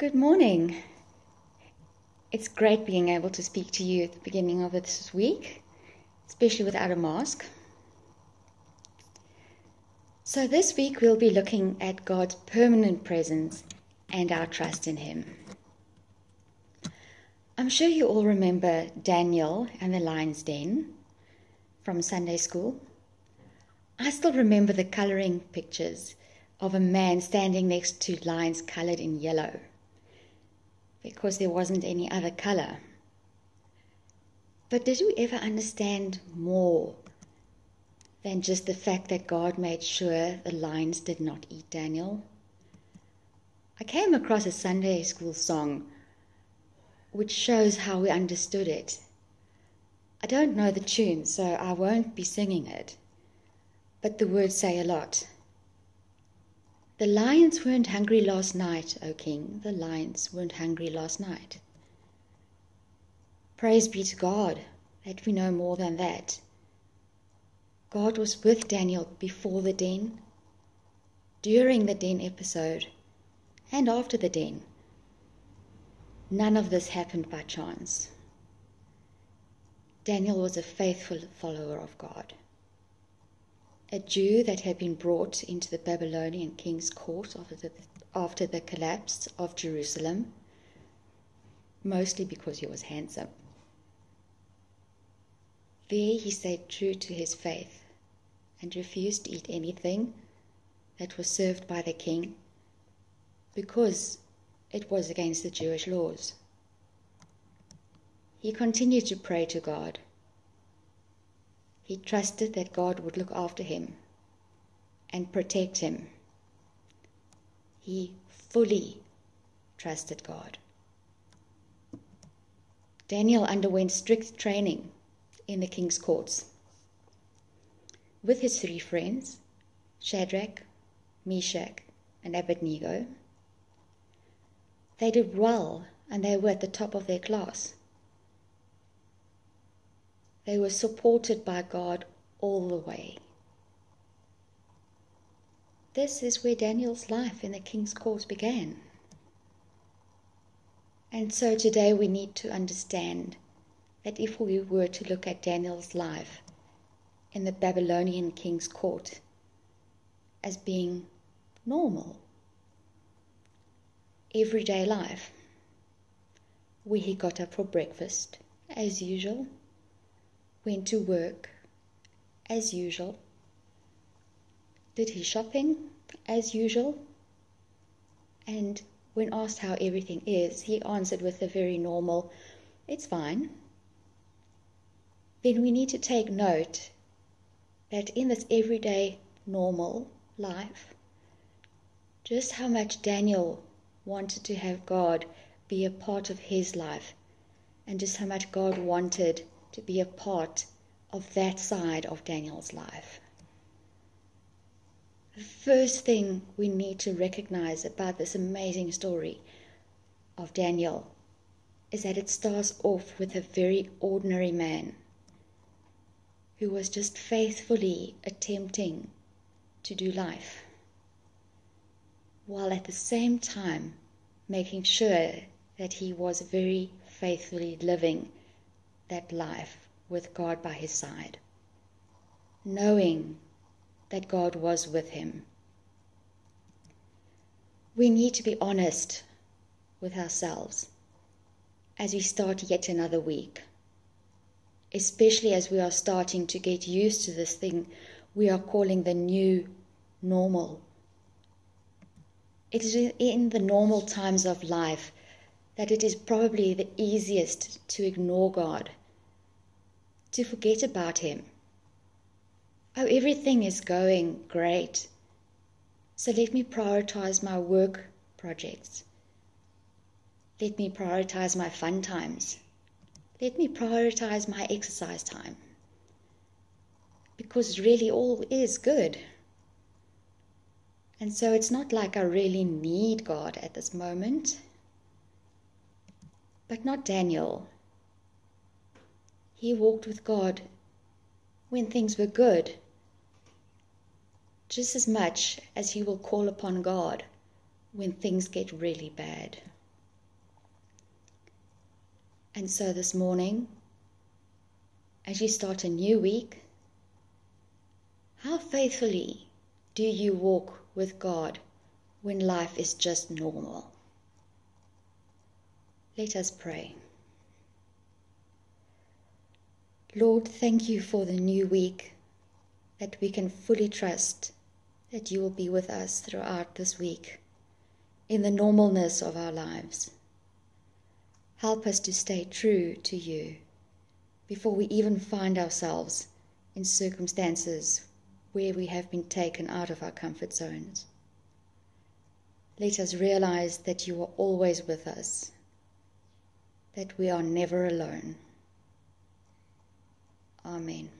Good morning. It's great being able to speak to you at the beginning of this week, especially without a mask. So, this week we'll be looking at God's permanent presence and our trust in Him. I'm sure you all remember Daniel and the lion's den from Sunday school. I still remember the colouring pictures of a man standing next to lions coloured in yellow because there wasn't any other colour. But did we ever understand more than just the fact that God made sure the lions did not eat Daniel? I came across a Sunday school song which shows how we understood it. I don't know the tune, so I won't be singing it, but the words say a lot. The lions weren't hungry last night, O King. The lions weren't hungry last night. Praise be to God that we know more than that. God was with Daniel before the den, during the den episode, and after the den. None of this happened by chance. Daniel was a faithful follower of God. A Jew that had been brought into the Babylonian king's court after the, after the collapse of Jerusalem, mostly because he was handsome. There he stayed true to his faith and refused to eat anything that was served by the king because it was against the Jewish laws. He continued to pray to God. He trusted that God would look after him and protect him. He fully trusted God. Daniel underwent strict training in the king's courts. With his three friends, Shadrach, Meshach, and Abednego, they did well and they were at the top of their class. They were supported by God all the way. This is where Daniel's life in the king's court began. And so today we need to understand that if we were to look at Daniel's life in the Babylonian king's court as being normal, everyday life, where he got up for breakfast, as usual, went to work, as usual, did his shopping, as usual, and when asked how everything is, he answered with a very normal, it's fine. Then we need to take note that in this everyday, normal life, just how much Daniel wanted to have God be a part of his life, and just how much God wanted to be a part of that side of Daniel's life. The first thing we need to recognize about this amazing story of Daniel is that it starts off with a very ordinary man who was just faithfully attempting to do life while at the same time making sure that he was very faithfully living that life with God by his side, knowing that God was with him. We need to be honest with ourselves as we start yet another week, especially as we are starting to get used to this thing we are calling the new normal it is in the normal times of life that it is probably the easiest to ignore God, to forget about Him. Oh, everything is going great. So let me prioritize my work projects. Let me prioritize my fun times. Let me prioritize my exercise time. Because really all is good. And so it's not like I really need God at this moment. But not Daniel. He walked with God when things were good, just as much as he will call upon God when things get really bad. And so this morning, as you start a new week, how faithfully do you walk with God when life is just normal? Let us pray. Lord, thank you for the new week that we can fully trust that you will be with us throughout this week in the normalness of our lives. Help us to stay true to you before we even find ourselves in circumstances where we have been taken out of our comfort zones. Let us realize that you are always with us, that we are never alone. Amen.